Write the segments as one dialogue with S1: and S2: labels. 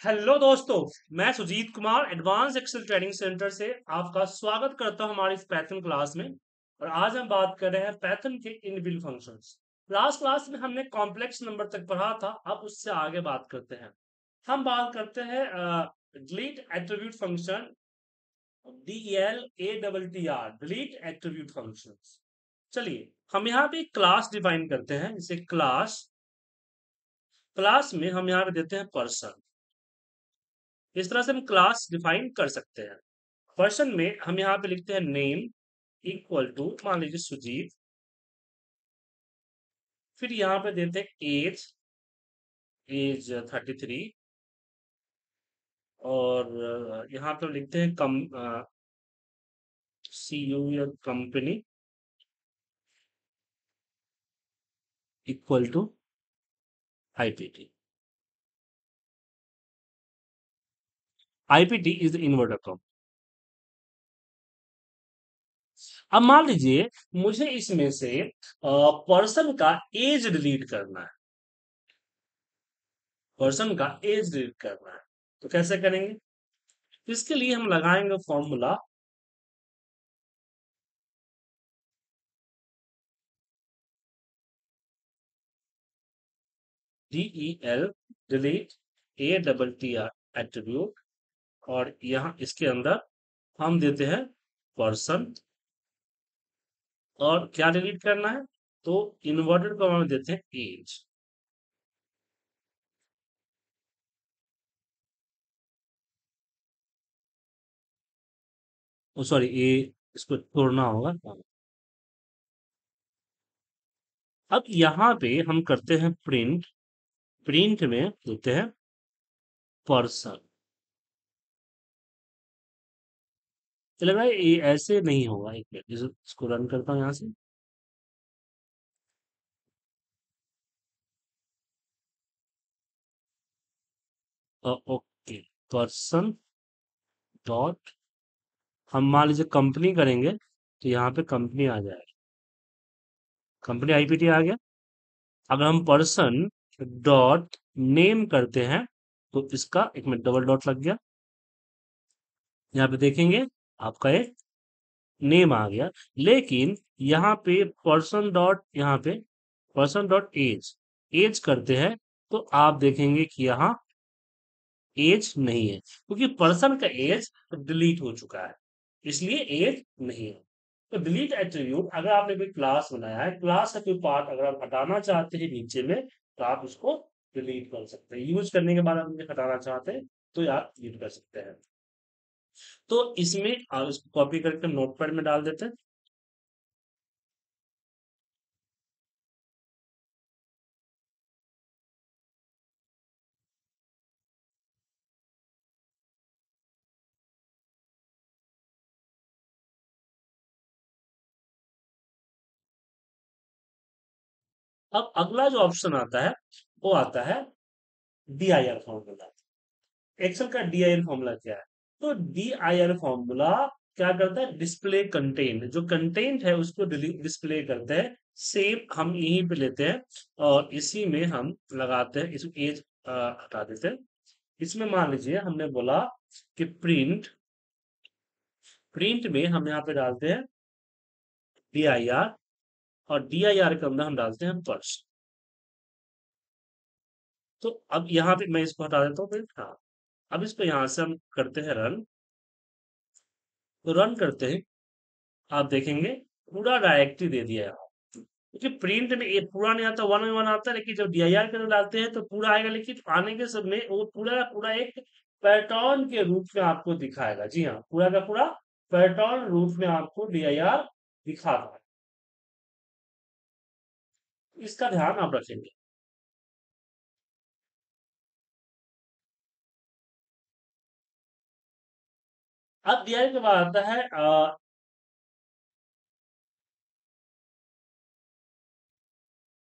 S1: Hello दोस्तों, मैं Sujit Kumar advance Excel training centre से आपका स्वागत करता हूँ हमारी पैथन क्लास में। और आज हम बात कर रहे हैं पैथन के इनबिल्ट फ़ंक्शंस लास्ट क्लास में हमने कॉम्प्लेक्स नंबर तक पढ़ा था, अब उससे आगे बात करते हैं। हम बात करते हैं delete attribute function d l a double t r delete attribute function चलिए, हम यहाँ पे क्लास डिफाइन करते हैं जैसे क्लास क्लास में हम यहाँ पे देते हैं पर्सन इस तरह से हम क्लास डिफाइन कर सकते हैं। पर्सन में हम यहाँ पे लिखते हैं नेम इक्वल टू मान लीजिए सुजीत। फिर यहाँ पे देते हैं एज एज थर्टी थ्री और यहाँ पे लिखते हैं कम सी यू या company equal to IPT IPT is the inverter term अब मान लीजिए, मुझे इसमें से पर्सन का एज डिलीट करना है। पर्सन का एज डिलीट करना है। तो कैसे करेंगे? इसके लिए हम लगाएँगे formula d l delete a double t r attribute और यहाँ इसके अंदर हम देते हैं पर्सन और क्या डिलीट करना है? तो इन्वर्टेड को हम देते हैं एज सॉरी ये इसको छोड़ना होगा। अब यहाँ पे हम करते हैं प्रिंट प्रिंट में देते हैं पर्सन तो लग रहा है ये ऐसे नहीं होगा एक मिनट, जैसे इसको रन करता हूँ यहाँ से। ओके पर्सन डॉट हम मान लीजिए कंपनी करेंगे तो यहाँ पे कंपनी आ जाएगा कंपनी आईपीटी आ गया। अगर हम पर्सन डॉट नेम करते हैं तो इसका एक मिनट डबल डॉट लग गया। यहाँ पे देखेंगे। आपका एक नेम आ गया। लेकिन यहाँ पे पर्सन डॉट यहाँ पे पर्सन डॉट एज एज करते हैं तो आप देखेंगे कि यहाँ एज नहीं है, क्योंकि पर्सन का एज डिलीट हो चुका है, इसलिए एज नहीं है। तो डिलीट एट्रीब्यूट अगर आपने कोई क्लास बनाया है क्लास का कोई पार्ट अगर आप हटाना चाहते हैं नीचे में तो आप उसको डिलीट कर सकते हैं। यूज़ करने के बाद आप हटाना चाहते हैं तो आप डिलीट कर सकते हैं। तो इसमें कॉपी करके नोटपैड में डाल देते हैं। अब अगला जो ऑप्शन आता है, वो आता है d i r formula Excel का डी आई आर फॉर्मूला क्या है? तो डी आई आर फॉर्मूला क्या करता है? डिस्प्ले कंटेंट जो कंटेंट है, उसको डिस्प्ले करते हैं। सेम हम यहीं पे लेते हैं और इसी में हम लगाते हैं, इस एज हटा देते हैं। इसमें मान लीजिए, हमने बोला कि प्रिंट प्रिंट में हम यहाँ पे डालते हैं डी आई आर और डी आई आर के अंदर हम डालते हैं पर्स तो अब यहाँ पे मैं इसको हटा देता हूँ हाँ। अब इसको यहाँ से हम करते हैं रन तो रन करते हैं। आप देखेंगे, पूरा डायरेक्टरी दे दिया क्योंकि प्रिंट में ये पूरा नहीं आता वन वन आता है, लेकिन जब डी आई आर डालते हैं तो पूरा आएगा, लेकिन आने के समय वो पूरा पूरा एक पैटर्न के रूप में आपको दिखाएगा। जी हाँ पूरा का पूरा पैटर्न रूप में आपको डी आई आर दिखा रहा है। इसका ध्यान आप रखेंगे। अब दिया के बाद आता है आ,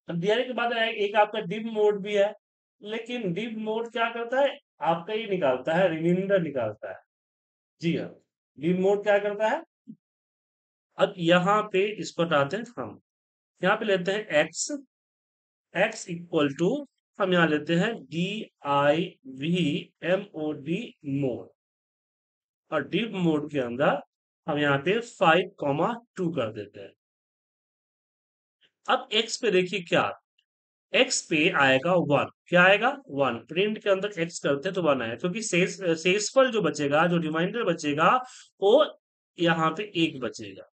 S1: दिया के बाद एक आपका डिप मोड भी है लेकिन डिप मोड क्या करता है? आपका ये निकालता है रिमाइंडर निकालता है। जी हाँ डिप मोड क्या करता है? अब यहाँ पे इसको हटाते हैं हम। यहाँ पे लेते हैं एक्स एक्स इक्वल टू हम यहाँ लेते हैं d i v m o d mode और डीप मोड के अंदर हम यहाँ पे फाइव कॉमा टू कर देते हैं। अब एक्स पे देखिए क्या? एक्स पे आएगा वन क्या आएगा? वन प्रिंट के अंदर एक्स करते तो वन आएगा क्योंकि शेष जो बचेगा, जो रिमाइंडर बचेगा, वो यहाँ पे एक बचेगा।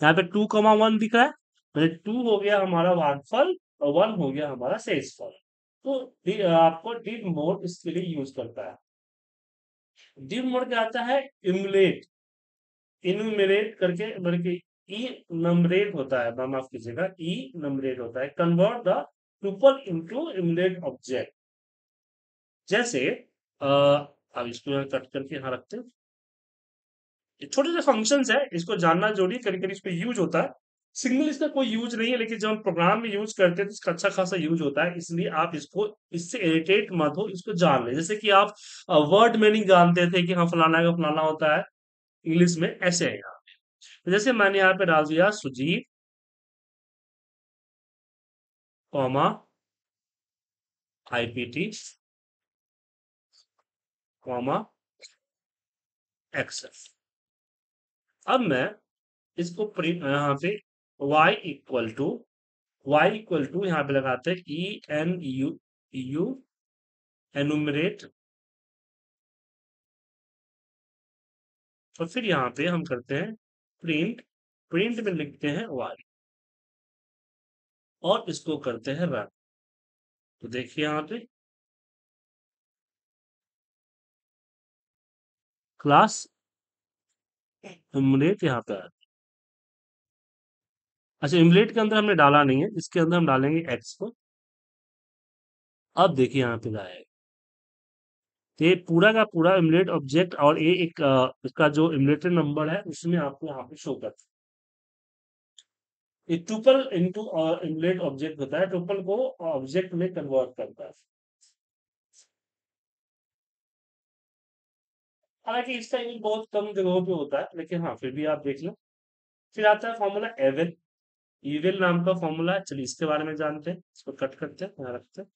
S1: यहाँ पे टू कमा वन दिख रहा है। मतलब टू हो गया हमारा भागफल और वन हो गया हमारा शेषफल तो आपको डिप मोड इसके लिए यूज़ करता है। डिप मोड क्या आता है, इमुलेट। इनुमरेट करके बल्कि ई नंबरेट होता है, माफ़ कीजिएगा, ई नंबरेट होता है convert the tuple into emulate object जैसे अब इसको कट करके यहाँ रखते हैं। छोटे से फ़ंक्शन है, इसको जानना ज़रूरी कभी कभी इसको यूज़ होता है सिंगल इसका कोई यूज़ नहीं है, लेकिन जब हम प्रोग्राम में यूज़ करते हैं तो इसका अच्छा खासा यूज़ होता है, इसलिए आप इसको, इससे इरिटेट मत हो, इसको जान ले। जैसे कि आप वर्ड मीनिंग जानते थे कि हाँ फलाना का फलाना होता है इंग्लिश में ऐसे है यहाँ तो जैसे मैंने यहाँ पे डाल दिया, Sujit comma IPT comma access अब मैं इसको यहाँ पे y equal to y equal to यहाँ पे लगाते हैं e n u u enumerate और फिर यहाँ पे हम करते हैं प्रिंट प्रिंट में लिखते हैं y. और इसको करते हैं रन तो देखिए यहाँ पे। क्लास इमुलेट यहाँ पे आ अच्छा इमलेट के अंदर हमने डाला नहीं है, इसके अंदर हम डालेंगे एक्स को। अब देखिए यहाँ पे आएगा तो ये पूरा का पूरा इमलेट ऑब्जेक्ट और ये एक इसका जो इमुलेटेड नंबर है, उसमें आपको यहाँ पे शो करता है। ये टुपल इनटू इमुलेट ऑब्जेक्ट होता है टुपल को ऑब्जेक्ट में कन्वर्ट करता है। हालाँकि इसका यूज़ बहुत कम जगहों पे होता है, लेकिन हाँ फिर भी आप देख लो। फिर आता है फॉर्मूला एवन ईवेल नाम का फॉर्मूला है। चलिए इसके बारे में जानते हैं। इसको कट करते हैं यहाँ रखते हैं।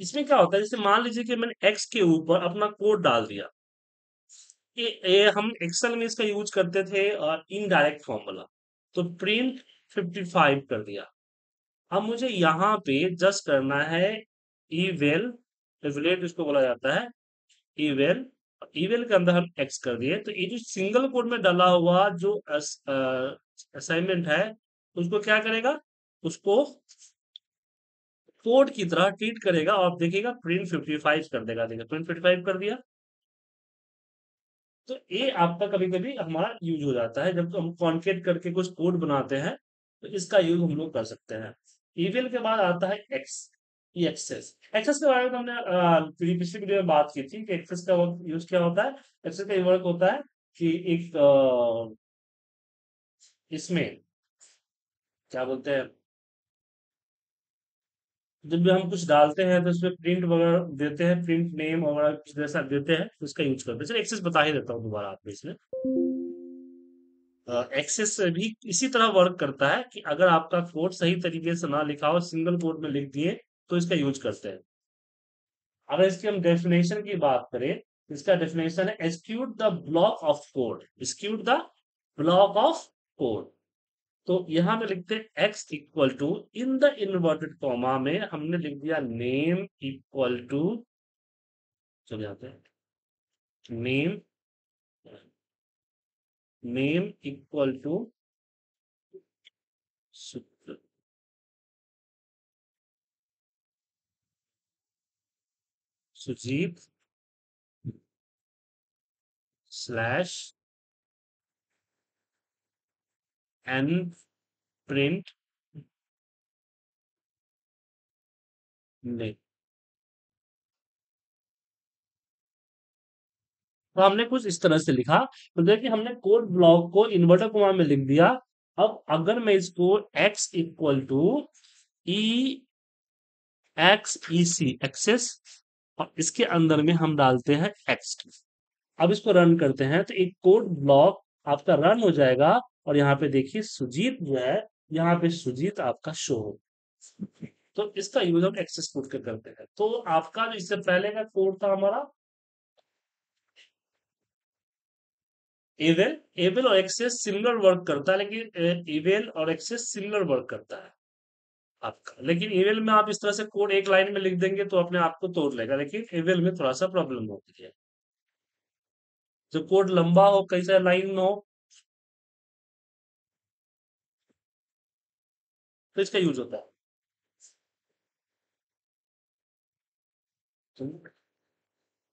S1: इसमें क्या होता है? जैसे मान लीजिए कि मैंने एक्स के ऊपर अपना कोड डाल दिया। ये, ये हम एक्सेल में इसका यूज़ करते थे और इनडायरेक्ट फॉर्मूला तो प्रिंट 55 कर दिया। अब मुझे यहाँ पे जस्ट करना है ईवेल इवेलेट इसको बोला जाता है ईवेल ईवेल के अंदर हम एक्स कर दिए। तो ये जो सिंगल कोड में डाला हुआ जो असाइनमेंट है, उसको क्या करेगा? उसको कोड की तरह ट्रीट करेगा और देखिएगा प्रिंट 55 कर देगा। देखिए प्रिंट 55 कर दिया। तो ये आपका कभी कभी हमारा यूज़ हो जाता है। जब तो हम कॉन्केट करके कुछ कोड बनाते हैं तो इसका यूज़ हम लोग कर सकते हैं। ईवेल के बाद आता है एक्स एक्सेस एक्सेस के बारे में हमने पिछली वीडियो में बात की थी कि एक्सेस का वर्क यूज़ क्या होता है। एक्सेस का वर्क होता है कि एक आ, इसमें क्या बोलते हैं? जब भी हम कुछ डालते हैं तो उसमें प्रिंट वगैरह देते हैं प्रिंट नेम वगैरह कुछ जैसा देते हैं तो उसका यूज़ करते हैं। चलिए एक्सेस बता ही देता हूँ दोबारा आपको इसमें। एक्सेस भी इसी तरह वर्क करता है कि अगर आपका कोड सही तरीके से ना लिखा हो सिंगल कोड में लिख दिए तो इसका यूज़ करते हैं। अगर इसकी हम डेफिनेशन की बात करें, इसका डेफिनेशन है execute the block of code execute the block of code तो यहाँ पे लिखते हैं x equal to in the inverted comma में हमने लिख दिया नेम इक्वल टू चल जाते हैं। Name name equal to Sujit slash n print तो हमने कुछ इस तरह से लिखा। तो देखिए, हमने कोड ब्लॉक को इन्वर्टर कोमा में लिख दिया। अब अगर मैं इसको x equal to e x e c access और इसके अंदर में हम डालते हैं एक्स अब इसको रन करते हैं तो एक कोड ब्लॉक आपका रन हो जाएगा और यहाँ पे देखिए सुजीत जो है, यहाँ पे सुजीत आपका शो हो। तो इसका यूज़ हम एक्सेस कोड के करते हैं। तो आपका जो इससे पहले का कोड था हमारा एवेल एवेल और एक्सेस सिमिलर वर्क करता है, लेकिन इवेल और एक्सेस सिमिलर वर्क करता है। आपका। लेकिन इवेल में आप इस तरह से कोड एक लाइन में लिख देंगे तो अपने आप को तोड़ लेगा। लेकिन इवेल में थोड़ा सा प्रॉब्लम होती है। जो कोड लंबा हो, कई सारे लाइन में हो तो इसका यूज़ होता है।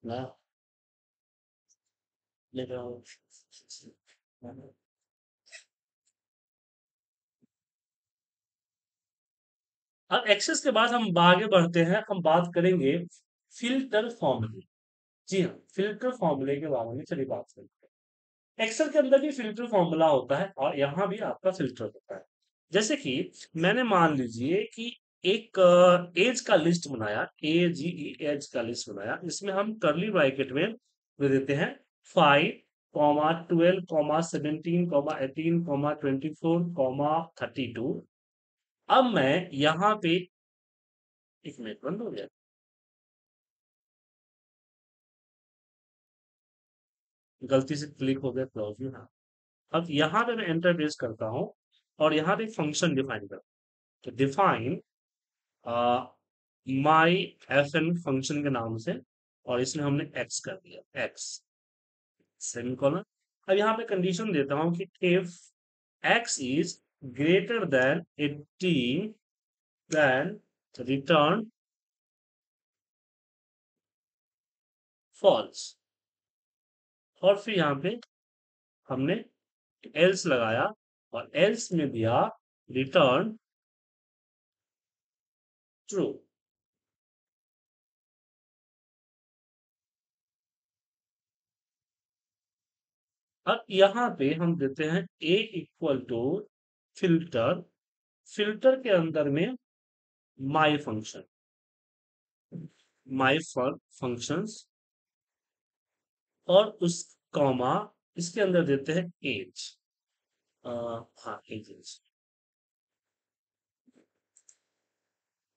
S1: ना अब एक्सेस के बाद हम आगे बढ़ते हैं, हम बात करेंगे फ़िल्टर फॉर्मूले। जी हाँ फ़िल्टर फॉर्मूले के बारे में चलिए बात करते हैं। एक्सेल के अंदर भी फ़िल्टर फॉर्मूला होता है और यहाँ भी आपका फ़िल्टर होता है। जैसे कि मैंने मान लीजिए कि एक एज का लिस्ट बनाया, ए जी ई एज का लिस्ट बनाया इसमें हम करली ब्रैकेट में दे देते हैं five comma twelve comma seventeen comma eighteen comma twenty four comma thirty two अब मैं यहाँ पे एक मिनट, बंद हो गया। गलती से क्लिक हो गया क्लोज में हाँ अब यहाँ पे मैं एंटर प्रेस करता हूँ और यहाँ पे फ़ंक्शन डिफाइन करता हूँ। तो define my f n function के नाम से और इसमें हमने एक्स कर दिया एक्स सेमिकोलन अब यहाँ पे कंडीशन देता हूँ कि if x is greater than 18 then return false और फिर यहाँ पे हमने एल्स लगाया और एल्स में दिया रिटर्न ट्रू अब यहाँ पे हम देते हैं a equal to filter filter के अंदर में my function my for function और उस कॉमा इसके अंदर देते हैं एज हाँ एज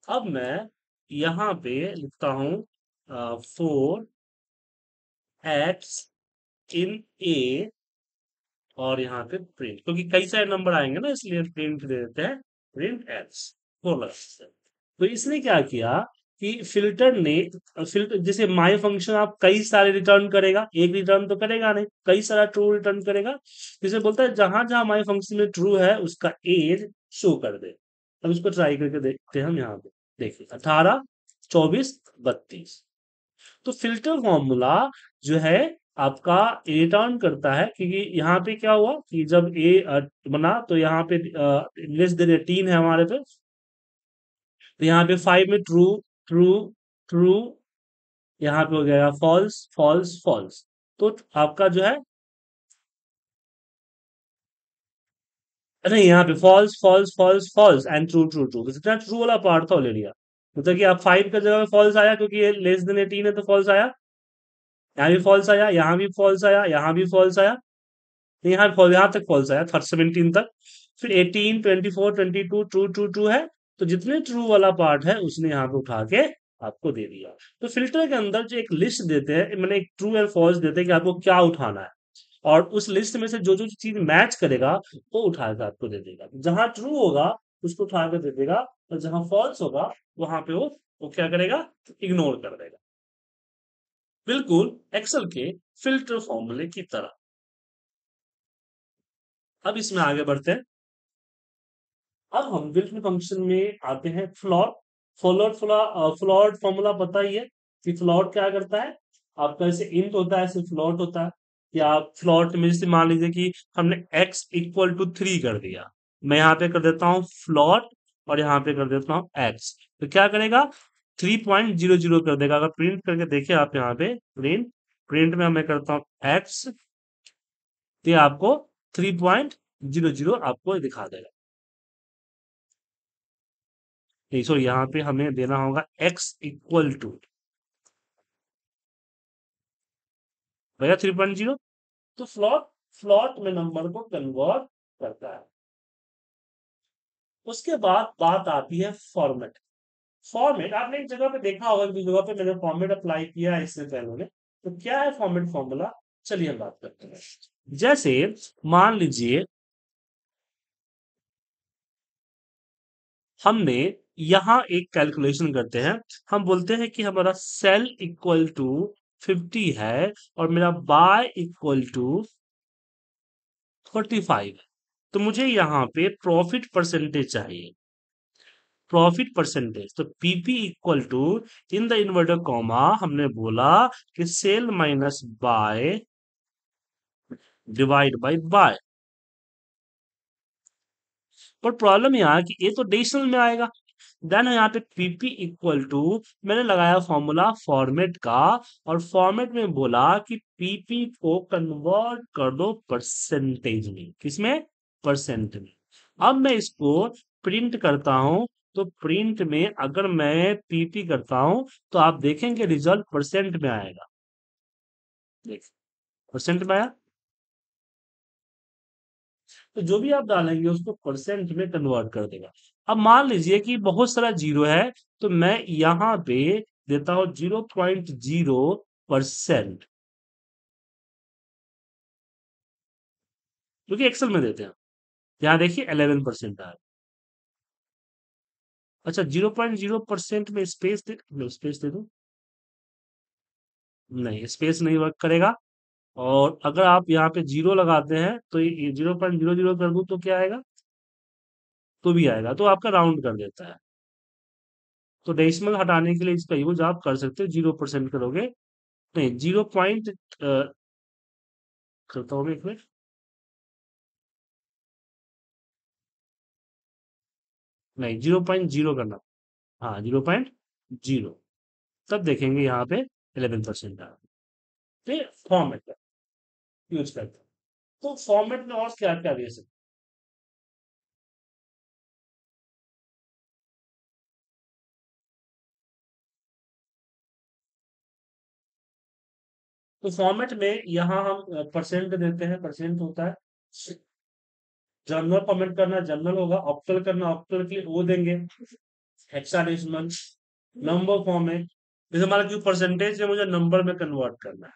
S1: अब मैं यहाँ पे लिखता हूँ फोर एक्स इन ए और यहाँ पे प्रिंट क्योंकि कई सारे नंबर आएँगे ना, इसलिए प्रिंट दे देते हैं प्रिंट फोर लगा तो इसने क्या किया कि फ़िल्टर ने फ़िल्टर जैसे माई फ़ंक्शन आप कई सारे रिटर्न करेगा, एक रिटर्न तो करेगा नहीं, कई सारा ट्रू रिटर्न करेगा। जिसे बोलता है, जहाँ जहाँ माई फ़ंक्शन में ट्रू है, उसका एज शो कर दे। अब इसको ट्राई करके देखते हैं हम यहाँ पे। देखिए, अठारह, चौबीस, बत्तीस। तो फ़िल्टर फॉर्मूला जो है आपका रिटर्न करता है, क्योंकि यहाँ पे क्या हुआ कि जब ए बना तो यहाँ पे लेस देन एटीन है हमारे पे। तो यहाँ पे फाइव में ट्रू ट्रू ट्रू यहाँ पे हो गया फॉल्स फॉल्स फॉल्स तो आपका जो है, नहीं, यहाँ पे false false false false and true true true जितना ट्रू वाला पार्ट था ऑलरेडी मतलब कि आप फाइव का जगह फॉल्स आया, क्योंकि ये लेस देन एटीन है तो फॉल्स आया। यहाँ भी फॉल्स आया, यहाँ भी फॉल्स आया, यहाँ भी फॉल्स आया। यहाँ फॉल यहाँ तक फॉल्स आया थर्ड सेवनटीन तक। फिर eighteen twenty four twenty two true true true है। तो जितने ट्रू वाला पार्ट है, उसने यहाँ पे उठा के आपको दे दिया। तो फ़िल्टर के अंदर जो एक लिस्ट देते हैं मैंने एक ट्रू एंड फॉल्स देते हैं कि आपको क्या उठाना है। और उस लिस्ट में से जो जो चीज़ मैच करेगा, वो उठा के आपको दे देगा। जहाँ ट्रू होगा, उसको उठा कर दे देगा, और जहाँ फॉल्स होगा, वहाँ पे वो वो क्या करेगा? इग्नोर कर देगा। बिल्कुल एक्सेल के फ़िल्टर फॉर्मूले की तरह। अब इसमें आगे बढ़ते हैं। अब हम बिल्कुल फ़ंक्शन में आते हैं फ्लॉट फ्लॉट फ्लॉट फॉर्मूला पता ही है कि फ्लॉट क्या करता है। आपका जैसे इंट होता है ऐसे फ्लॉट होता है। या फ्लॉट में जैसे मान लीजिए कि हमने x इक्वल टू थ्री कर दिया। मैं यहाँ पे कर देता हूँ फ्लॉट और यहाँ पे कर देता हूँ x तो क्या करेगा? थ्री पॉइंट ज़ीरो ज़ीरो कर देगा अगर प्रिंट करके देखिए आप यहाँ पे प्रिंट प्रिंट में मैं करता हूँ एक्स तो आपको थ्री पॉइंट ज़ीरो ज़ीरो आपको दिखा देगा। नहीं सॉरी यहाँ पे हमें देना होगा x इक्वल टू भैया थ्री पॉइंट ज़ीरो तो फ्लॉट फ्लॉट में नंबर को कन्वर्ट करता है। उसके बाद बात आती है फॉर्मेट फॉर्मेट आपने एक जगह पे देखा होगा कि जगह पे मैंने फॉर्मेट अप्लाई किया है इससे पहले ने तो क्या है फॉर्मेट फॉर्मूला चलिए हम बात करते हैं। जैसे मान लीजिए, हमने यहाँ एक कैलकुलेशन करते हैं, हम बोलते हैं कि हमारा सेल इक्वल टू 50 है और मेरा बाय इक्वल टू 45 है। तो मुझे यहाँ पे प्रॉफिट परसेंटेज चाहिए। प्रॉफिट परसेंटेज तो PP equal to in the inverter comma हमने बोला कि sell minus buy divide by buy पर प्रॉब्लम यहाँ कि ये तो डेसिमल में आएगा। देन यहाँ पे पीपी इक्वल टू मैंने लगाया फॉर्मूला फॉर्मेट का और फॉर्मेट में बोला कि पीपी को कन्वर्ट कर दो परसेंटेज में। किसमें? परसेंट में। अब मैं इसको प्रिंट करता हूँ। तो प्रिंट में अगर मैं पीपी करता हूँ तो आप देखेंगे रिज़ल्ट परसेंट में आएगा। देख परसेंट में आया? तो जो भी आप डालेंगे उसको परसेंट में कन्वर्ट कर देगा। अब मान लीजिए कि बहुत सारा ज़ीरो है तो मैं यहाँ पे देता हूँ ज़ीरो पॉइंट ज़ीरो परसेंट क्योंकि एक्सेल में देते हैं। यहाँ देखिए इलेवन परसेंट आ अच्छा ज़ीरो पॉइंट ज़ीरो परसेंट में स्पेस दे स्पेस दे दो? नहीं स्पेस नहीं वर्क करेगा। और अगर आप यहाँ पे ज़ीरो लगाते हैं तो ये ज़ीरो पॉइंट ज़ीरो ज़ीरो कर दू तो क्या आएगा? तो भी आएगा तो आपका राउंड कर देता है। तो डेसिमल हटाने के लिए इसका यूज़ आप कर सकते हो ज़ीरो परसेंट करोगे। नहीं ज़ीरो पॉइंट करता हूँ एक मिनट। नहीं ज़ीरो पॉइंट ज़ीरो करना। हाँ ज़ीरो पॉइंट ज़ीरो तब देखेंगे यहाँ पे इलेवन परसेंट आ तो फॉर्मेट यूज़ करते हैं। तो फॉर्मेट में और क्या क्या दे सकते तो फॉर्मेट में यहाँ हम परसेंट देते हैं। परसेंट होता है जनरल फॉर्मेट करना, जनरल होगा ऑप्टल करना ऑप्टल के लिए वो देंगे। हेक्साडेसिमल नंबर फॉर्मेट जैसे हमारा जो परसेंटेज है मुझे नंबर में कन्वर्ट करना है।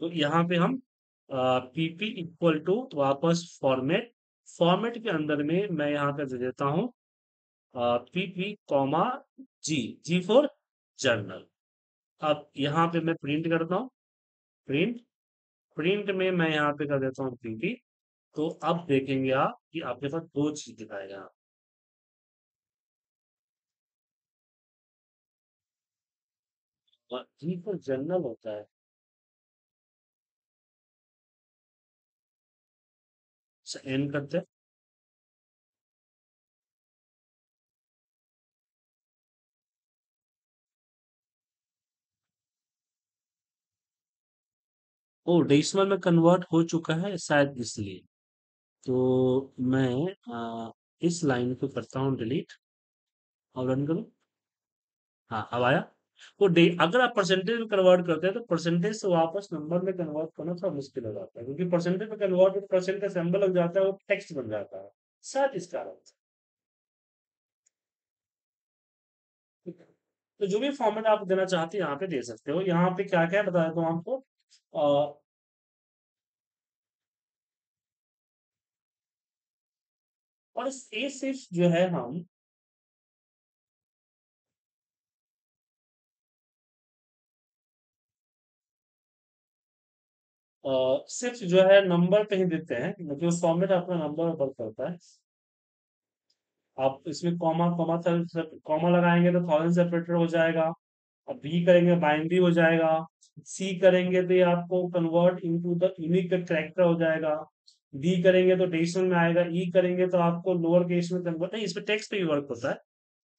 S1: तो यहाँ पे हम पीपी इक्वल टू वापस फॉर्मेट फॉर्मेट के अंदर में मैं यहाँ पे दे देता हूँ PP comma g g for general अब यहाँ पे मैं प्रिंट करता हूँ। प्रिंट प्रिंट में मैं यहाँ पे कर देता हूँ पीपी तो अब देखेंगे आप कि आपके पास दो चीज़ दिखाएगा जी फॉर जर्नल होता है। एन करते हैं। ओ डेसिमल में कन्वर्ट हो चुका है शायद इसलिए। तो मैं आ, इस लाइन को करता हूँ डिलीट। और रन करूँ। हाँ अब आया। डे अगर आप परसेंटेज में कन्वर्ट करते हैं तो परसेंटेज से वापस नंबर में कन्वर्ट करना थोड़ा मुश्किल हो जाता है क्योंकि परसेंटेज में कन्वर्ट परसेंटेज सिंबल लग जाता है वो टेक्स्ट बन जाता है। शायद इस कारण से। तो जो भी फॉर्मेट आप देना चाहते हैं यहाँ पे दे सकते हो। यहाँ पे क्या क्या बता देता हूँ आपको। और ए सिर्फ़ जो है हम सिर्फ़ जो है नंबर पे ही देते हैं मतलब फॉर्मेट अपना नंबर वर्क करता है। आप इसमें कॉमा कॉमा कॉमा लगाएँगे तो थाउज़ेंड सेपरेटर हो जाएगा, अब बी करेंगे, बाइनरी हो जाएगा सी करेंगे तो ये आपको convert into the unique character हो जाएगा। डी करेंगे तो डेसिमल में आएगा ई e करेंगे तो आपको लोअर केस में कन्वर्ट नहीं इसमें टेक्स्ट पे भी वर्क होता है।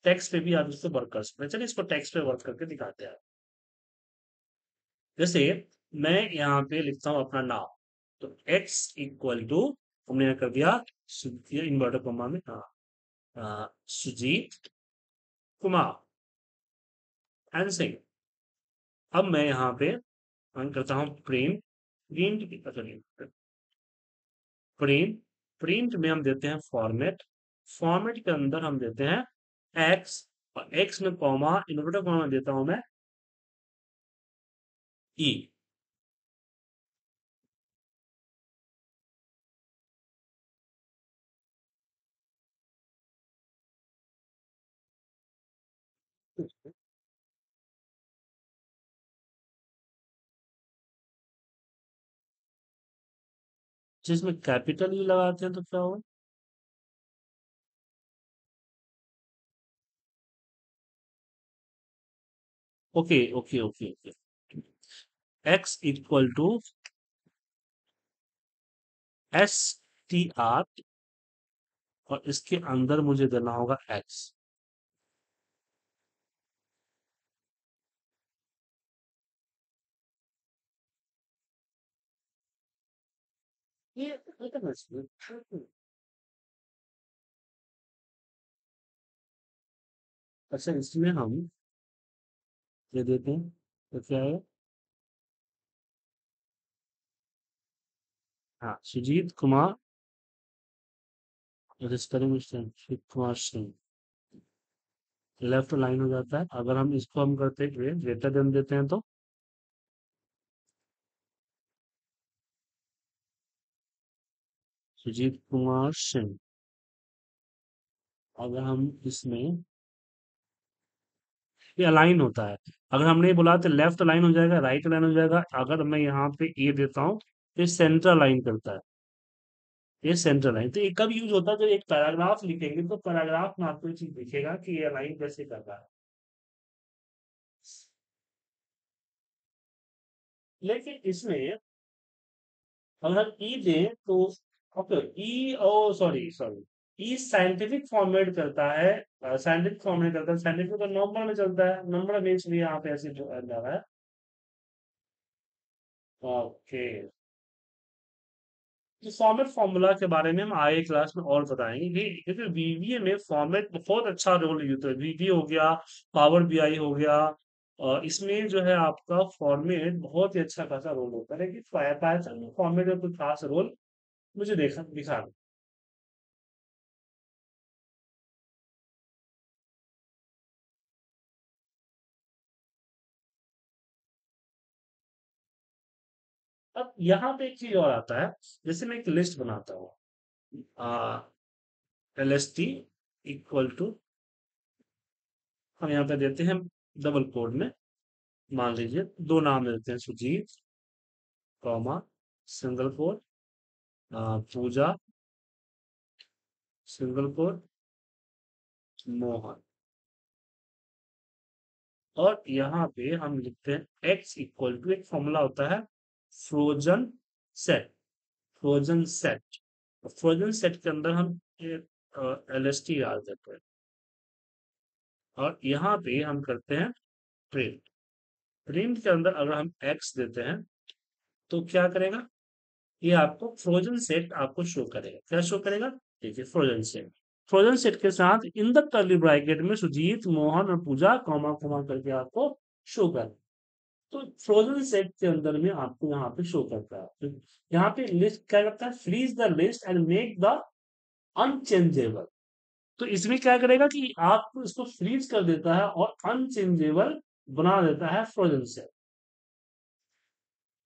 S1: टेक्स्ट पे भी आप इससे वर्क कर सकते हैं। चलिए इसको टेक्स्ट पे वर्क करके दिखाते हैं। जैसे मैं यहाँ पे लिखता हूँ अपना नाम। तो x इक्वल टू हमने यहाँ कर दिया इन्वर्टर कोमा में हाँ सुजीत कुमार एंड सिंह अब मैं यहाँ पे करता हूँ प्रिंट प्रिंट प्रिंट प्रिंट में हम देते हैं फॉर्मेट फॉर्मेट के अंदर हम देते हैं एक्स और एक्स में कॉमा इन्वर्टर कॉमा देता हूँ मैं ई जिसमें कैपिटल ई लगाते हैं तो क्या होगा okay okay okay okay. X equal to s t r और इसके अंदर मुझे देना होगा एक्स अच्छा इसमें हम ये हैं तो क्या है? हाँ सुजीत कुमार सुजीत कुमार सिंह लेफ़्ट लाइन हो जाता है। अगर हम इसको हम करते हैं ग्रेटर देते हैं तो? सुजीत कुमार सिंह। अगर हम इसमें ये अलाइन होता है। अगर हमने बोला तो लेफ़्ट लाइन हो जाएगा राइट लाइन हो जाएगा। अगर मैं यहाँ पे ए देता हूँ तो ये सेंट्रल लाइन करता है। ये सेंट्रल लाइन तो ये कब यूज़ होता है? जब एक पैराग्राफ लिखेंगे तो पैराग्राफ में आपको चीज़ दिखेगा कि ये लाइन कैसे कर रहा है। लेकिन इसमें अगर ई दें तो okay e o sorry sorry e scientific format करता है साइंटिफिक फॉर्मेट करता है साइंटिफिक तो नंबर में चलता है नंबर बेस भी यहाँ पे ऐसे जा रहा है। ओके तो फॉर्मेट फॉर्मूला के बारे में हम आगे क्लास में और बताएँगे कि क्योंकि वीवीए में फॉर्मेट बहुत अच्छा रोल यूज़ है। वीवीए हो गया पावर बीआई हो गया और इसमें जो है आपका फॉर्मेट बहुत ही अच्छा खासा रोल होता है। लेकिन में फॉर्मेट में कोई खास रोल मुझे देखा, दिखा दो। अब यहाँ पे एक चीज़ और आता है, जैसे मैं एक लिस्ट बनाता हूँ। L s t equal to हम यहाँ पे देते हैं डबल कोड में, मान लीजिए, दो नाम देते हैं, Sujit comma single quote Pooja single quote Mohan. और यहाँ पे हम लिखते हैं, x इक्वल टू एक फॉर्मूला होता है frozen set frozen set frozen set के अंदर हम एल एस टी डाल देते हैं। और यहाँ पे हम करते हैं प्रिंट प्रिंट के अंदर अगर हम x देते हैं तो क्या करेगा? ये आपको फ्रोजन सेट आपको शो करेगा। क्या शो करेगा? देखिए फ्रोजन सेट फ्रोजन सेट के साथ इन द कर्ली ब्रैकेट में सुजीत, मोहन और पूजा कॉमा कॉमा करके आपको शो कर तो फ्रोजन सेट के अंदर में आपको यहाँ पे शो करता है। तो यहाँ पे लिस्ट क्या करता है? Freeze the list and make the unchangeable तो इसमें क्या करेगा कि आप इसको फ्रीज कर देता है और अनचेंजेबल बना देता है फ्रोजन सेट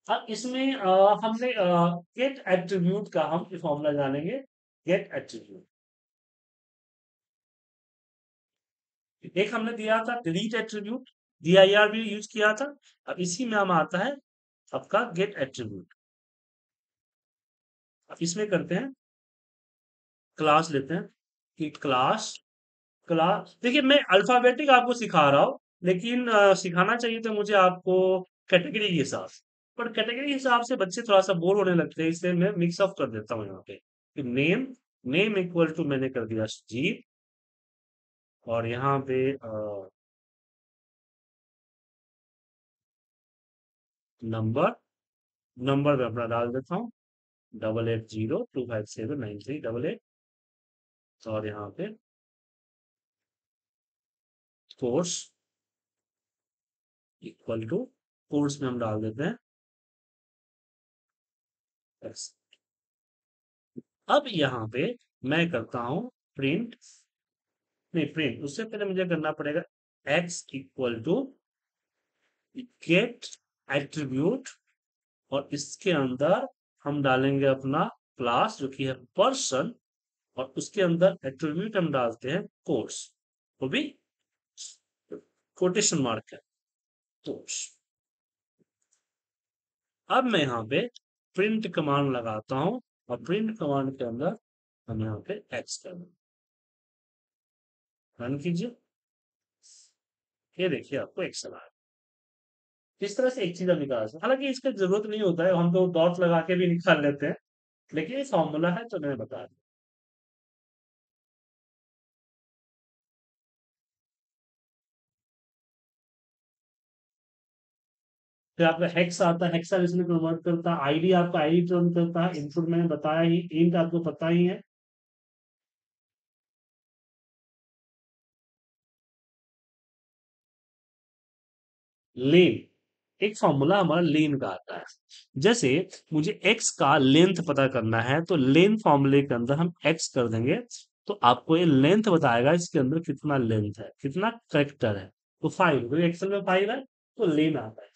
S1: अब इसमें आ, हमने गेट एट्रीब्यूट का हम फॉर्मूला जानेंगे गेट एट्रीब्यूट एक हमने दिया था डिलीट एट्रीब्यूट डीआईआर भी यूज़ किया था अब इसी में हम आता है आपका गेट एट्रीब्यूट अब इसमें करते हैं क्लास लेते हैं कि क्लास क्लास देखिए मैं अल्फाबेटिक आपको सिखा रहा हूँ लेकिन आ, सिखाना चाहिए तो मुझे आपको कैटेगरी के हिसाब पर कैटेगरी हिसाब से बच्चे थोड़ा सा बोर होने लगते हैं, इसलिए मैं मिक्स अप कर देता हूँ यहाँ पे। नेम नेम इक्वल टू मैंने कर दिया जी और यहाँ पे नंबर नंबर में अपना डाल देता हूँ। Double eight zero two five seven nine three double eight और यहाँ पे कोर्स इक्वल टू कोर्स में हम डाल देते हैं। अब यहाँ पे मैं करता हूँ प्रिंट नहीं प्रिंट उससे पहले मुझे करना पड़ेगा x equal to get attribute और इसके अंदर हम डालेंगे अपना क्लास जो कि है पर्सन और उसके अंदर एट्रीब्यूट हम डालते हैं कोर्स वो भी कोटेशन मार्क है. कोर्स अब मैं यहाँ पे प्रिंट कमांड लगाता हूँ और प्रिंट कमांड के अंदर हम यहाँ पे एक्स कर रन कीजिए। ये देखिए आपको एक्सेल आ इस तरह से एक चीज़ हम निकाल सकते हालाँकि इसका ज़रूरत नहीं होता है, हम तो डॉट लगा के भी निकाल लेते हैं, लेकिन ये फॉर्मूला है तो मैंने बता दिया फिर आपका हेक्स आता है हेक्सा इसमें कन्वर्ट करता है आईडी आपका आईडी टर्न करता है इनपुट मैंने बताया ही इंट आपको पता ही है। लेन एक फॉर्मूला हमारा लेन का आता है। जैसे मुझे एक्स का लेंथ पता करना है तो लेन फॉर्मूले के अंदर हम एक्स कर देंगे तो आपको ये लेंथ बताएगा इसके अंदर कितना लेंथ है, कितना करेक्टर है। तो फाइव एक्सल में फाइव है तो लेन आता है।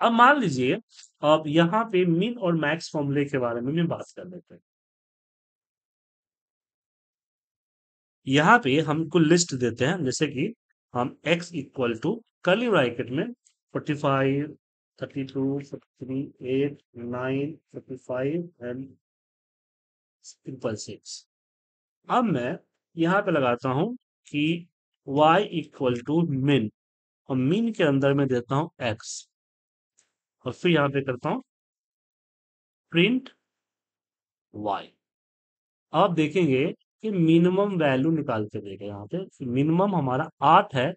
S1: अब मान लीजिए अब यहाँ पे मिन और मैक्स फॉर्मूले के बारे में भी बात कर लेते हैं। यहाँ पे हमको लिस्ट देते हैं जैसे कि हम x equal to curly bracket में 45, 32, 43, 8, 9, 45 एंड ट्रिपल सिक्स अब मैं यहाँ पे लगाता हूँ कि y इक्वल टू मिन और मिन के अंदर में देता हूँ x और फिर यहाँ पे करता हूँ प्रिंट वाई आप देखेंगे कि मिनिमम वैल्यू निकाल के देगा यहाँ पे मिनिमम हमारा आठ है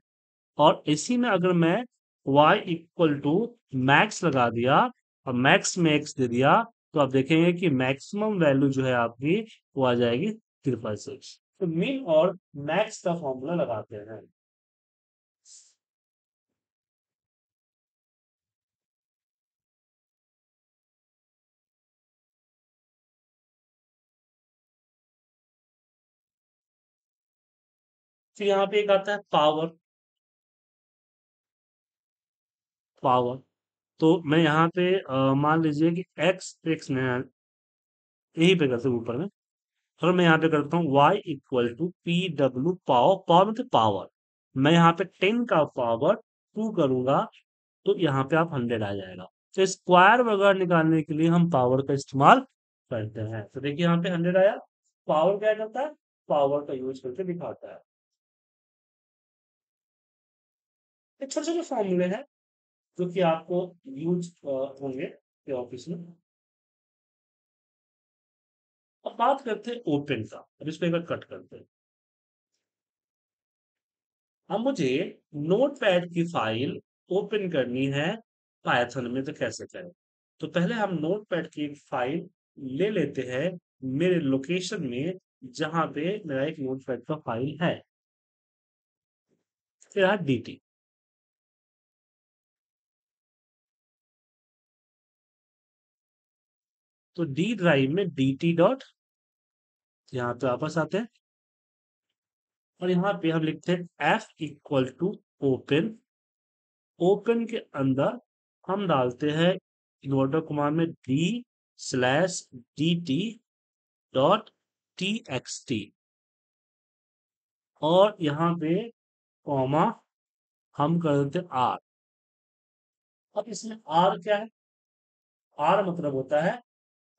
S1: और इसी में अगर मैं y इक्वल टू मैक्स लगा दिया और मैक्स में x दे दिया तो आप देखेंगे कि मैक्सिमम वैल्यू जो है आपकी वो आ जाएगी ट्रिपल सिक्स तो मिन और मैक्स का फॉर्मूला लगाते हैं। फिर यहाँ पे एक आता है पावर पावर तो मैं यहाँ पे मान लीजिए कि x एक्स में यही पे करते ऊपर में। अगर मैं यहाँ पे करता हूँ y equal to P W power power मतलब पावर मैं यहाँ पे टेन का पावर टू करूँगा तो यहाँ पे आप हंड्रेड आ जाएगा। तो स्क्वायर वगैरह निकालने के लिए हम पावर का इस्तेमाल करते हैं। तो देखिए यहाँ पे हंड्रेड आया पावर क्या करता है? पावर का यूज़ करके दिखाता है। छोटे छोटे फॉर्मूले हैं, जो कि आपको यूज़ होंगे ऑफ़िस में। अब बात करते हैं ओपन का। अब इसको एक बार कट करते हैं। अब मुझे नोट पैड की फ़ाइल ओपन करनी है पाइथन में तो कैसे करें? तो पहले हम नोट पैड की फ़ाइल ले लेते हैं मेरे लोकेशन में, जहाँ पे मेरा एक नोट पैड का फ़ाइल है। डी तो डी ड्राइव में डी टी डॉट यहाँ पे वापस आते हैं। और यहाँ पे हम लिखते हैं f equal to open open के अंदर हम डालते हैं इन्वर्टर कुमार में d slash d t dot t x t और यहाँ पे कॉमा हम कर देते आर अब इसमें आर क्या है? आर मतलब होता है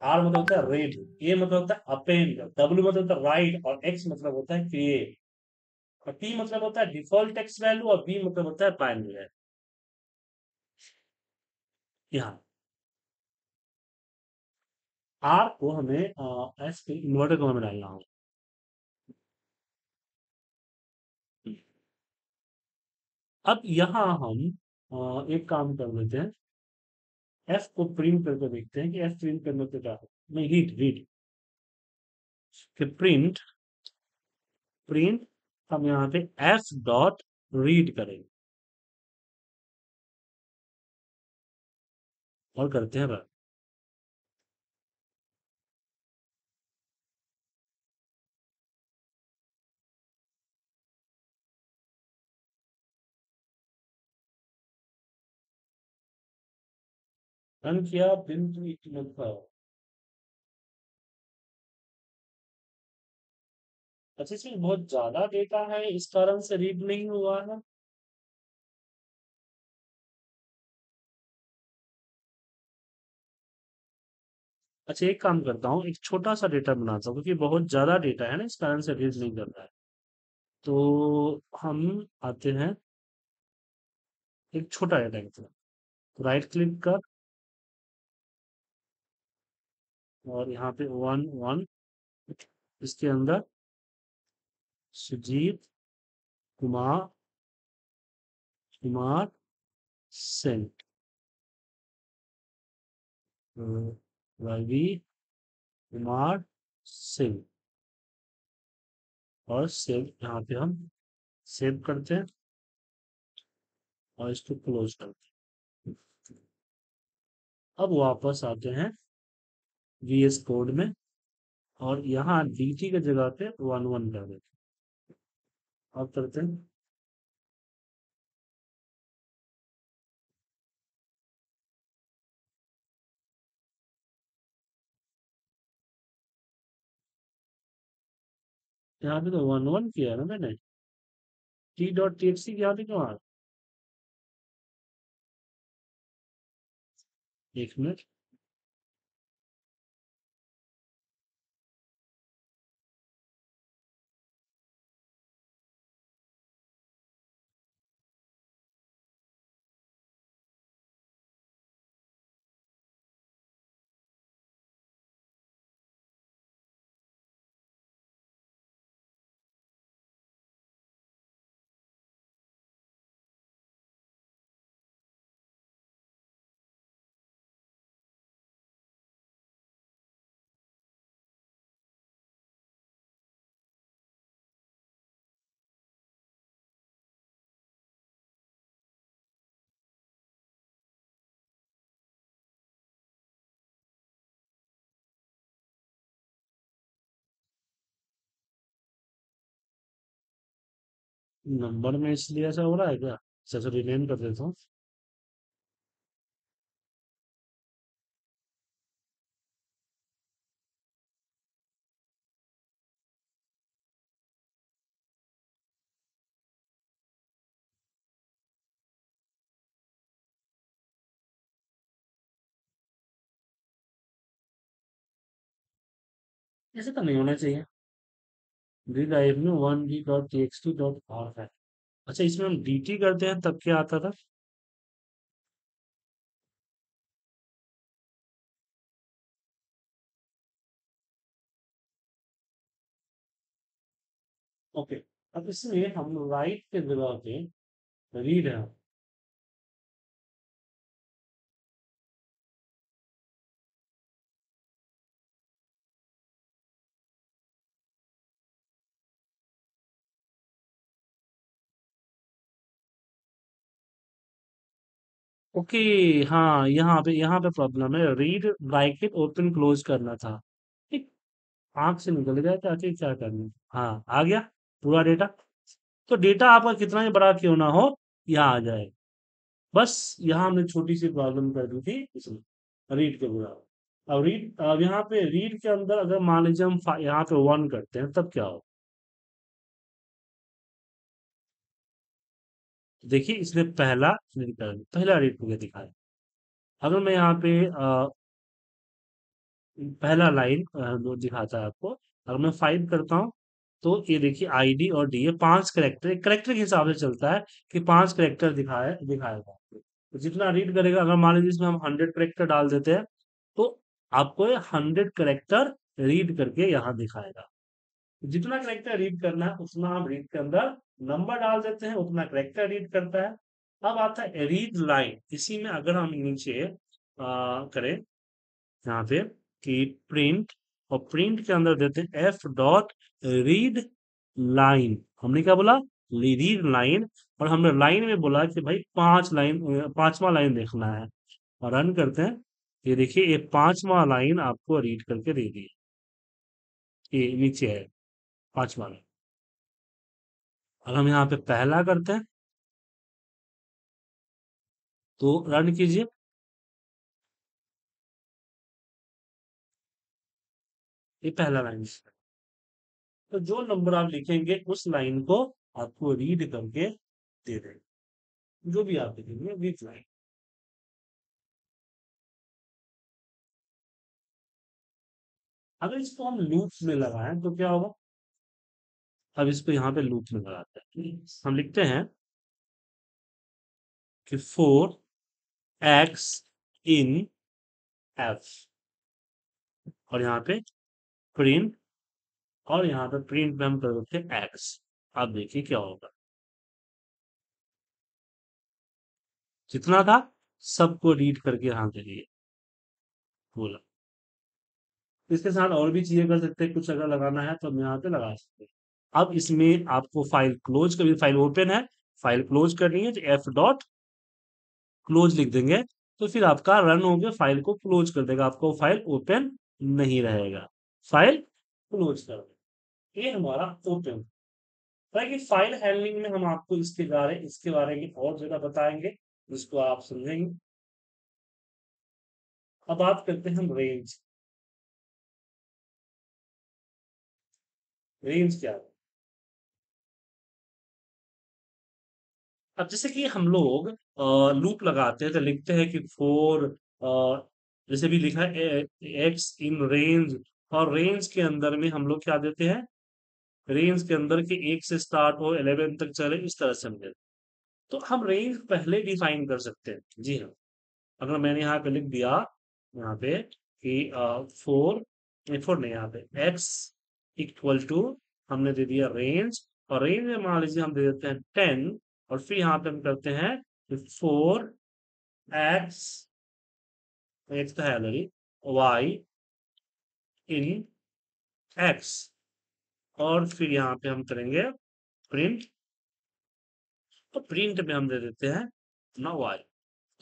S1: आर मतलब होता है रेड ए मतलब होता है अपेंड डब्ल्यू मतलब होता है राइट और एक्स मतलब होता है क्रिएट और टी मतलब होता है डिफ़ॉल्ट टेक्स्ट वैल्यू और बी मतलब होता है बाइनरी यहाँ. आर को हमें एस के इन्वर्टर को हमें डालना होगा. अब यहाँ हम आ, एक काम कर देते हैं. एफ़ को प्रिंट करके देखते हैं कि एफ़ प्रिंट करने पे क्या नहीं रीड रीड कि प्रिंट प्रिंट हम यहाँ पे एफ़ डॉट रीड करेंगे। और करते हैं रन रन किया प्रिंट लिखा अच्छा इसमें बहुत ज़्यादा डेटा है इस कारण से रीड नहीं हुआ है अच्छा एक काम करता हूँ एक छोटा सा डेटा बनाता हूँ क्योंकि बहुत ज़्यादा डेटा है ना इस कारण से रीड नहीं कर रहा है तो हम आते हैं एक छोटा डेटा की तरफ़ राइट क्लिक कर और यहाँ पे वन वन इसके अंदर सुजीत कुमार कुमार सेन। रवि, कुमार सिंह और सेव, यहाँ पे हम सेव करते हैं और इसको क्लोज करते हैं। अब वापस आते हैं वीएस कोड में, और यहाँ dt के जगह पे वन वन कर देते अब करते हैं। यहाँ पे तो वन वन किया ना मैंने। टी डॉट टी एक्स यहाँ पे क्यों एक मिनट। नंबर में इसलिए ऐसा हो रहा है क्या? अच्छा रिनेम कर देता हूँ। ऐसे तो नहीं होना चाहिए। रीड आईएफ में one d dot t x t dot r है अच्छा इसमें हम dt करते हैं, तब क्या आता था ओके okay. अब इसमें हम राइट के जगह पे रीड है ओके हाँ यहाँ पे यहाँ पे प्रॉब्लम है। रीड ब्रैकेट ओपन क्लोज करना था। ठीक, आँख से निकल गया था आखिर क्या करना हाँ? आ गया पूरा डेटा तो डेटा आपका कितना ही बड़ा क्यों ना हो, यहाँ आ जाए। बस, यहाँ हमने छोटी सी प्रॉब्लम कर दी थी इसमें रीड के बुरा अब रीड अब यहाँ पे रीड के अंदर अगर मान लीजिए हम यहाँ पे वन करते हैं, तब क्या हो देखिए इसने पहला रीड पहला रीड मुझे दिखाया। अगर मैं यहाँ पे अ, पहला लाइन दिखाता है आपको अगर मैं फाइव करता हूँ तो ये देखिए आईडी और डी ये पाँच करेक्टर करेक्टर के हिसाब से चलता है कि पाँच करेक्टर दिखाए दिखाएगा तो जितना रीड करेगा अगर मान लीजिए इसमें हम हंड्रेड करेक्टर डाल देते हैं तो आपको हंड्रेड करेक्टर रीड करके यहाँ दिखाएगा। जितना करेक्टर रीड करना है उतना हम रीड के अंदर नंबर डाल देते हैं उतना करेक्टर रीड करता है। अब आता है रीड लाइन इसी में अगर हम नीचे आ, करें यहाँ पे कि प्रिंट और प्रिंट के अंदर देते हैं एफ़ डॉट रीड लाइन हमने क्या बोला? रीड लाइन और हमने लाइन में बोला कि भाई पाँच लाइन पांचवा लाइन देखना है। और रन करते हैं ये देखिए ये पांचवा लाइन आपको रीड करके दे दी ये नीचे है पांचवा लाइन अब हम यहाँ पे पहला करते हैं तो रन कीजिए। ये पहला लाइन तो जो नंबर आप लिखेंगे, उस लाइन को आपको रीड करके दे देंगे। जो भी आप लिखेंगे विथ लाइन अगर इसको हम लूप में लगाएँ तो क्या होगा? अब इसको यहाँ पे लूप में लगाते हैं। हम लिखते हैं कि फोर एक्स इन एफ़ और यहाँ पे प्रिंट और यहाँ पे प्रिंट में हम कर देते हैं एक्स आप देखिए क्या होगा। जितना था? सबको रीड करके यहाँ दे दिए बोला। इसके साथ और भी चीज़ें कर सकते हैं। कुछ अगर लगाना है तो हम यहाँ पे लगा सकते हैं। अब इसमें आपको फ़ाइल क्लोज कर फ़ाइल ओपन है। फ़ाइल क्लोज करनी है तो एफ़ डॉट क्लोज लिख देंगे। तो फिर आपका रन हो गया फ़ाइल को क्लोज कर देगा। आपको फ़ाइल ओपन नहीं रहेगा। फ़ाइल क्लोज कर ये हमारा ओपन ताकि फ़ाइल हैंडलिंग में हम आपको इसके बारे इसके बारे में और ज़्यादा बताएँगे, जिसको आप समझेंगे। अब बात करते हैं हम रेंज रेंज क्या है? अब जैसे कि हम लोग लूप लगाते हैं तो लिखते हैं कि फोर जैसे भी लिखा है एक्स इन रेंज, और रेंज के अंदर में हम लोग क्या देते हैं? रेंज के अंदर के एक से स्टार्ट हो, इलेवन तक चले, इस तरह से हम देते तो हम रेंज पहले डिफाइन कर सकते हैं। जी हाँ। अगर मैंने यहाँ पे लिख दिया, यहाँ पे कि फोर फोर नहीं, यहाँ पे एक्स इक्वल टू हमने दे दिया रेंज, और रेंज में मान लीजिए हम दे देते हैं टेन और फिर यहाँ पे हम करते हैं फोर एक्स एक्स तो है ऑलरेडी वाई इन एक्स और फिर यहाँ पे हम करेंगे प्रिंट तो प्रिंट में हम दे देते हैं ना वाई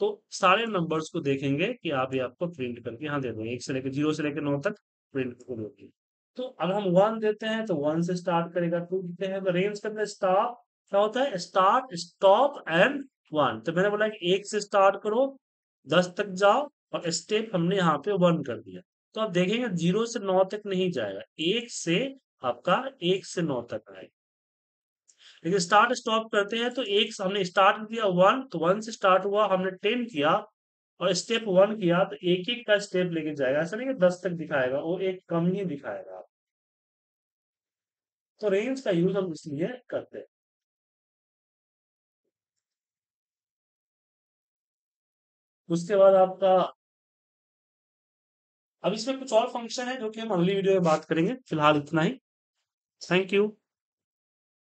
S1: तो सारे नंबर्स को देखेंगे कि आप ये आपको प्रिंट करके यहाँ दे देंगे। एक से लेकर ज़ीरो से लेकर नौ तक प्रिंट करके दोगे तो अगर हम वन देते हैं तो वन से स्टार्ट करेगा। टू देते हैं? तो रेंज के अंदर स्टार्ट क्या होता है? स्टार्ट स्टॉप एंड वन तो मैंने बोला कि एक से स्टार्ट करो, दस तक जाओ और स्टेप हमने यहाँ पे वन कर दिया। तो आप देखेंगे ज़ीरो से नौ तक नहीं जाएगा। एक से आपका एक से नौ तक आएगा। लेकिन स्टार्ट स्टॉप करते हैं तो एक हमने स्टार्ट किया वन तो वन से स्टार्ट हुआ, हमने टेन किया और स्टेप वन किया तो एक एक का स्टेप लेके जाएगा। ऐसा नहीं कि दस तक दिखाएगा, वो एक कम ही दिखाएगा। तो रेंज का यूज़ हम इसलिए करते हैं। उसके बाद आपका अब इसमें कुछ और फ़ंक्शन है जो कि हम अगली वीडियो में बात करेंगे, फ़िलहाल इतना ही। Thank you